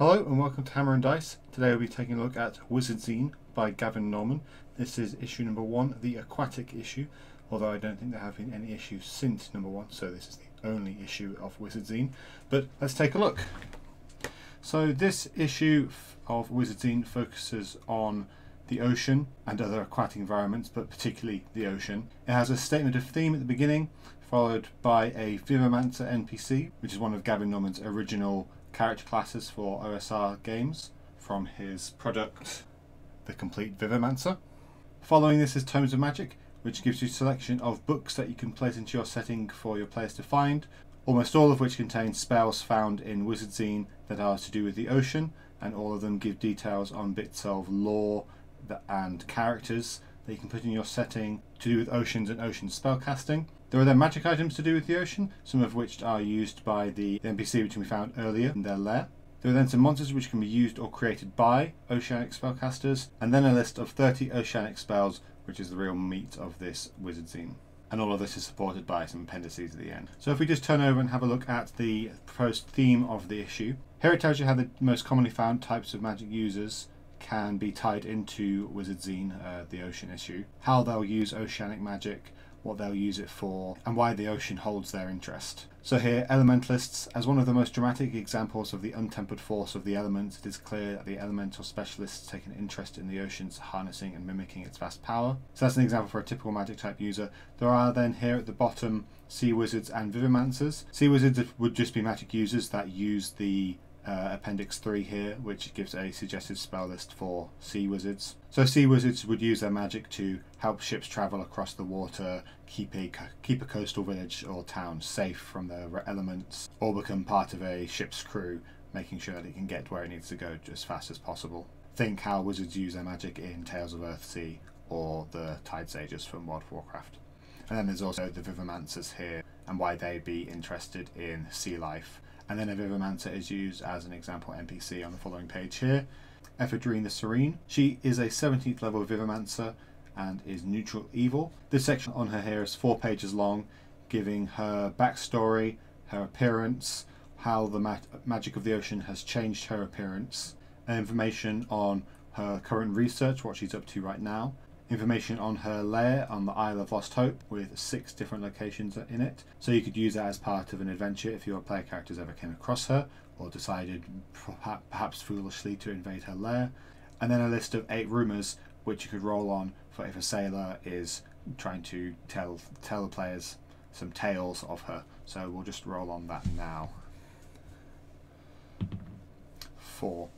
Hello and welcome to Hammer and Dice. Today we'll be taking a look at Wizardzine by Gavin Norman. This is issue number one, the aquatic issue, although I don't think there have been any issues since number one, so this is the only issue of Wizardzine. But let's take a look. So this issue of Wizardzine focuses on the ocean and other aquatic environments, but particularly the ocean. It has a statement of theme at the beginning, followed by a Vivomancer NPC, which is one of Gavin Norman's original character classes for OSR games from his product, The Complete Vivomancer. Following this is Tomes of Magic, which gives you a selection of books that you can place into your setting for your players to find, almost all of which contain spells found in Wizardzine that are to do with the ocean, and all of them give details on bits of lore and characters that you can put in your setting to do with oceans and ocean spellcasting. There are then magic items to do with the ocean, some of which are used by the NPC which we found earlier in their lair. There are then some monsters which can be used or created by oceanic spellcasters, and then a list of 30 oceanic spells, which is the real meat of this wizardzine. And all of this is supported by some appendices at the end. So if we just turn over and have a look at the proposed theme of the issue, here it tells you how the most commonly found types of magic users can be tied into Wizardzine, uh, the ocean issue, how they'll use oceanic magic, what they'll use it for, and why the ocean holds their interest. So here, elementalists, as one of the most dramatic examples of the untempered force of the elements, it is clear that the elemental specialists take an interest in the ocean's harnessing and mimicking its vast power. So that's an example for a typical magic type user. There are then here at the bottom sea wizards and vivomancers. Sea wizards would just be magic users that use the uh, Appendix 3 here, which gives a suggested spell list for sea wizards. So sea wizards would use their magic to help ships travel across the water, keep a, keep a coastal village or town safe from the elements, or become part of a ship's crew, making sure that it can get where it needs to go as fast as possible. Think how wizards use their magic in Tales of Earthsea or the Tide Sages from World of Warcraft. And then there's also the Vivomancers here and why they'd be interested in sea life and then a Vivomancer is used as an example NPC on the following page here. Ephedrine the Serene. She is a 17th level Vivomancer and is neutral evil. This section on her here is four pages long, giving her backstory, her appearance, how the ma magic of the ocean has changed her appearance, information on her current research, what she's up to right now, information on her lair on the Isle of Lost Hope with six different locations in it. So you could use that as part of an adventure if your player characters ever came across her or decided perhaps foolishly to invade her lair. And then a list of eight rumours which you could roll on for if a sailor is trying to tell tell the players some tales of her. So we'll just roll on that now. Four.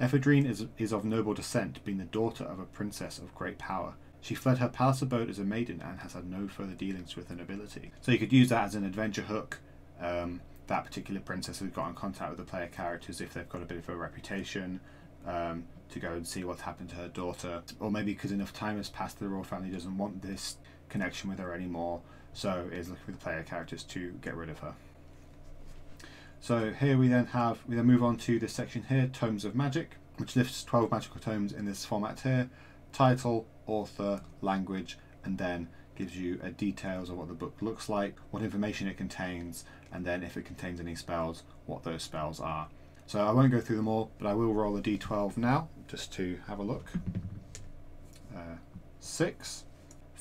Ephedrine is, is of noble descent, being the daughter of a princess of great power. She fled her palace abode as a maiden and has had no further dealings with the nobility. So you could use that as an adventure hook. Um, that particular princess has got in contact with the player characters if they've got a bit of a reputation um, to go and see what's happened to her daughter. Or maybe because enough time has passed, the royal family doesn't want this connection with her anymore, so is looking for the player characters to get rid of her. So here we then have, we then move on to this section here, Tomes of Magic, which lists 12 magical tomes in this format here. Title, author, language, and then gives you a details of what the book looks like, what information it contains, and then if it contains any spells, what those spells are. So I won't go through them all, but I will roll a d12 now, just to have a look. Uh, six.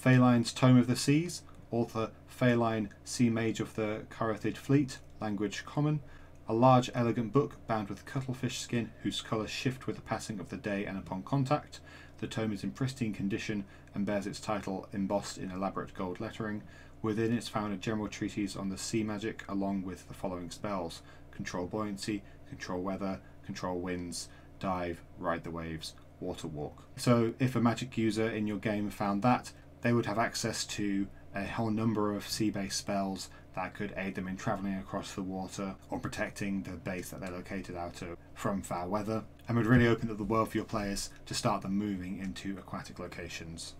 Phaline's Tome of the Seas, author Phaline, Sea Mage of the Carathid Fleet, language common, a large elegant book bound with cuttlefish skin whose colours shift with the passing of the day and upon contact. The tome is in pristine condition and bears its title embossed in elaborate gold lettering. Within it's found a general treatise on the sea magic along with the following spells control buoyancy, control weather, control winds, dive, ride the waves, water walk. So if a magic user in your game found that, they would have access to a whole number of sea-based spells that could aid them in travelling across the water or protecting the base that they're located out of from foul weather and would really open up the world for your players to start them moving into aquatic locations.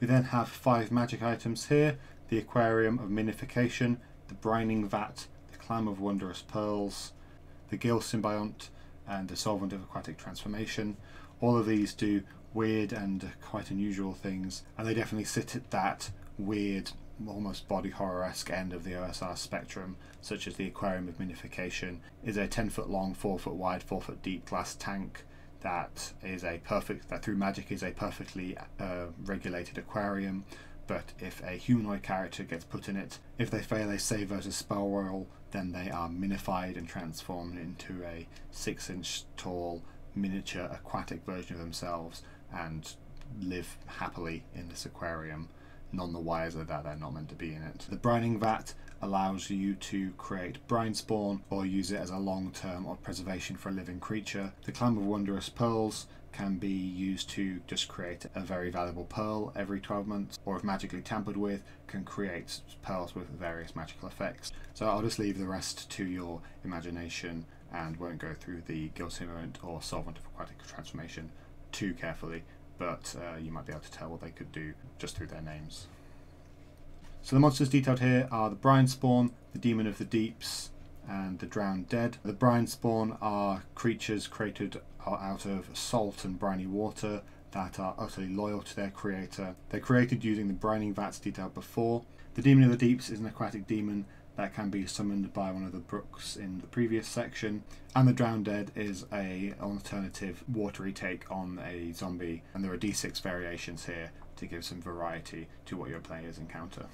We then have five magic items here, the Aquarium of Minification, the Brining Vat, the Clam of Wondrous Pearls, the Gill Symbiont, and the Solvent of Aquatic Transformation. All of these do weird and quite unusual things, and they definitely sit at that weird almost body horror-esque end of the OSR spectrum, such as the Aquarium of Minification, is a 10 foot long, 4 foot wide, 4 foot deep glass tank that is a perfect, that through magic is a perfectly uh, regulated aquarium. But if a humanoid character gets put in it, if they fail a save versus spell roll, then they are minified and transformed into a 6 inch tall miniature aquatic version of themselves and live happily in this aquarium, none the wiser that they're not meant to be in it. The brining vat allows you to create brine spawn or use it as a long term or preservation for a living creature. The clam of wondrous pearls can be used to just create a very valuable pearl every 12 months, or if magically tampered with, can create pearls with various magical effects. So I'll just leave the rest to your imagination and won't go through the Gill Symbiont or Solvent of Aquatic Transformation too carefully, but uh, you might be able to tell what they could do just through their names. So the monsters detailed here are the Brine Spawn, the Demon of the Deeps, and the Drowned Dead. The Brine Spawn are creatures created out of salt and briny water that are utterly loyal to their creator. They're created using the brining vats detailed before. The Demon of the Deeps is an aquatic demon that can be summoned by one of the brooks in the previous section. And the Drowned Dead is a alternative watery take on a zombie, and there are d6 variations here to give some variety to what your players encounter.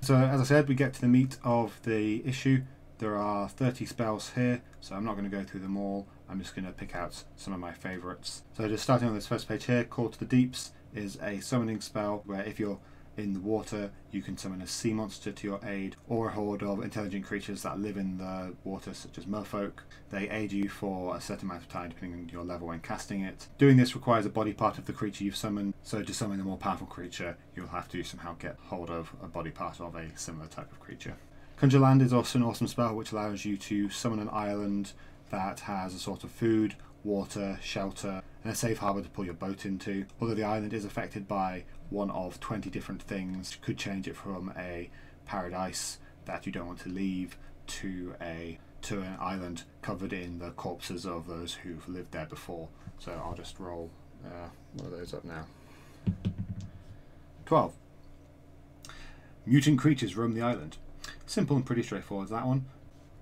So as I said, we get to the meat of the issue. There are 30 spells here, so I'm not going to go through them all. I'm just going to pick out some of my favourites. So just starting on this first page here, Call to the Deeps is a summoning spell where if you're in the water, you can summon a sea monster to your aid, or a horde of intelligent creatures that live in the water, such as merfolk. They aid you for a certain amount of time, depending on your level when casting it. Doing this requires a body part of the creature you've summoned, so to summon a more powerful creature, you'll have to somehow get hold of a body part of a similar type of creature. Conjure Land is also an awesome spell which allows you to summon an island that has a sort of food, water, shelter, and a safe harbour to pull your boat into. Although the island is affected by one of 20 different things, could change it from a paradise that you don't want to leave to a to an island covered in the corpses of those who've lived there before. So I'll just roll uh, one of those up now. 12. Mutant creatures roam the island. Simple and pretty straightforward, that one.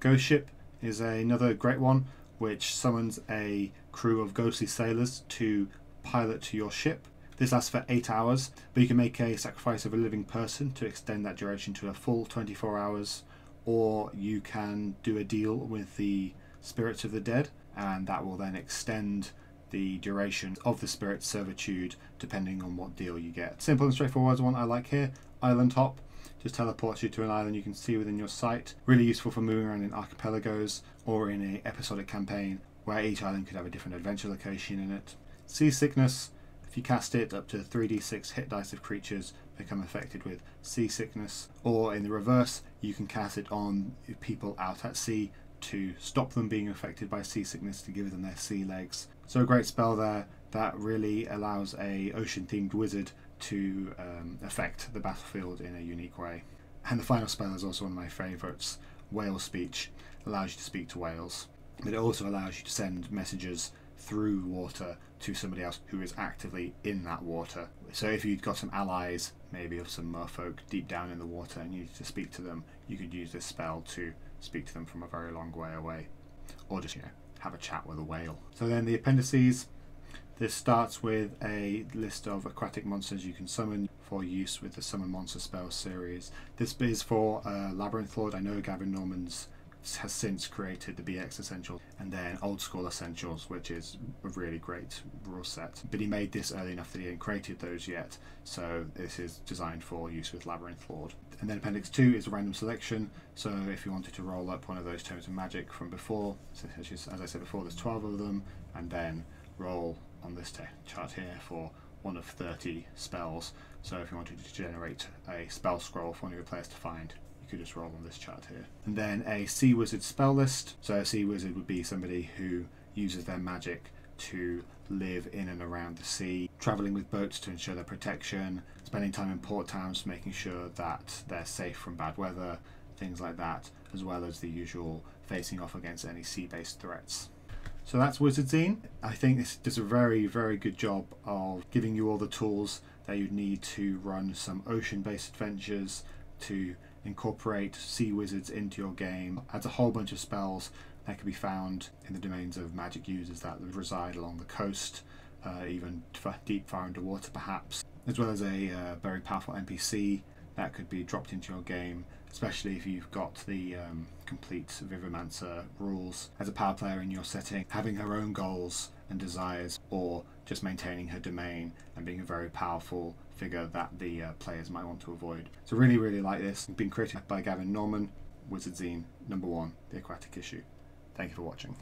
Ghost Ship is another great one which summons a crew of ghostly sailors to pilot to your ship. This lasts for 8 hours, but you can make a sacrifice of a living person to extend that duration to a full 24 hours, or you can do a deal with the spirits of the dead, and that will then extend the duration of the spirit's servitude depending on what deal you get. Simple and straightforward one I like here. Island Hop just teleports you to an island you can see within your sight. Really useful for moving around in archipelagos or in a episodic campaign where each island could have a different adventure location in it. Seasickness, if you cast it, up to 3d6 hit dice of creatures become affected with seasickness. Or in the reverse, you can cast it on people out at sea to stop them being affected by seasickness to give them their sea legs. So a great spell there that really allows a ocean themed wizard to um, affect the battlefield in a unique way. And the final spell is also one of my favourites. Whale Speech allows you to speak to whales, but it also allows you to send messages through water to somebody else who is actively in that water. So if you've got some allies, maybe of some merfolk deep down in the water and you need to speak to them, you could use this spell to speak to them from a very long way away. Or just, you know, have a chat with a whale. So then the appendices this starts with a list of aquatic monsters you can summon for use with the Summon Monster Spell series. This is for uh, Labyrinth Lord. I know Gavin Normans has since created the BX Essentials and then Old School Essentials, which is a really great rule set. But he made this early enough that he hadn't created those yet, so this is designed for use with Labyrinth Lord. And then Appendix 2 is a random selection, so if you wanted to roll up one of those tomes of magic from before, so as I said before, there's 12 of them, and then roll on this chart here for one of 30 spells. So if you wanted to generate a spell scroll for one of your players to find, could just roll on this chart here. And then a Sea Wizard spell list. So a Sea Wizard would be somebody who uses their magic to live in and around the sea, travelling with boats to ensure their protection, spending time in port towns making sure that they're safe from bad weather, things like that, as well as the usual facing off against any sea-based threats. So that's Wizardzine. I think this does a very, very good job of giving you all the tools that you'd need to run some ocean-based adventures to incorporate sea wizards into your game. Adds a whole bunch of spells that can be found in the domains of magic users that reside along the coast, uh, even deep far underwater perhaps, as well as a uh, very powerful NPC that could be dropped into your game, especially if you've got the um, complete Vivomancer rules as a power player in your setting, having her own goals and desires, or just maintaining her domain and being a very powerful figure that the uh, players might want to avoid. So really, really like this. Been created by Gavin Norman, Wizardzine number one, the aquatic issue. Thank you for watching.